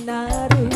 Naru